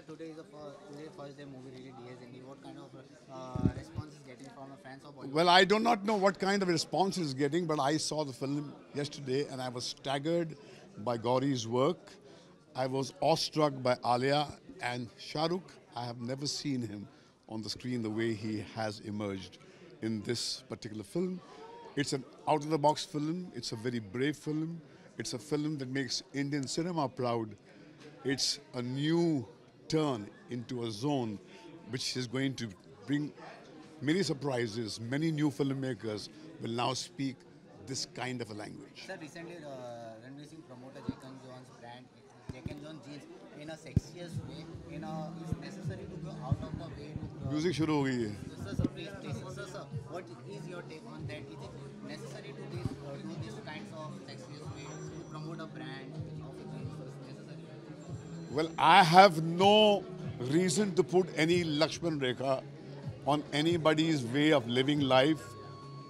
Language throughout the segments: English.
that today is the first, today first day movie DSND. What kind of uh, response is getting from fans Bollywood? Well, I do not know what kind of response it's getting, but I saw the film yesterday and I was staggered by Gauri's work. I was awestruck by Alia and Shahrukh. I have never seen him on the screen the way he has emerged in this particular film. It's an out of the box film, it's a very brave film, it's a film that makes Indian cinema proud. It's a new turn into a zone which is going to bring many surprises. Many new filmmakers will now speak this kind of a language. Sir, recently uh, Ranveer Singh promoted Jack and Jones brand, Jack and Jones jeans in a sexiest way. In a, it's necessary to go out of the way to. Uh, music शुरू हो गई है Sir, sir, please, please, sir, sir, what is your take on that? Is it necessary to this, uh, do this kinds Well, I have no reason to put any Lakshman Rekha on anybody's way of living life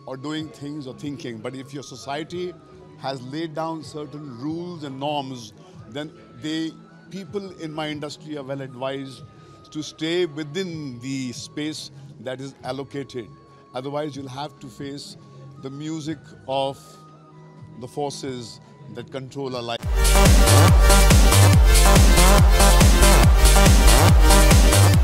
or doing things or thinking. But if your society has laid down certain rules and norms, then they people in my industry are well advised to stay within the space that is allocated. Otherwise, you'll have to face the music of the forces that control our life.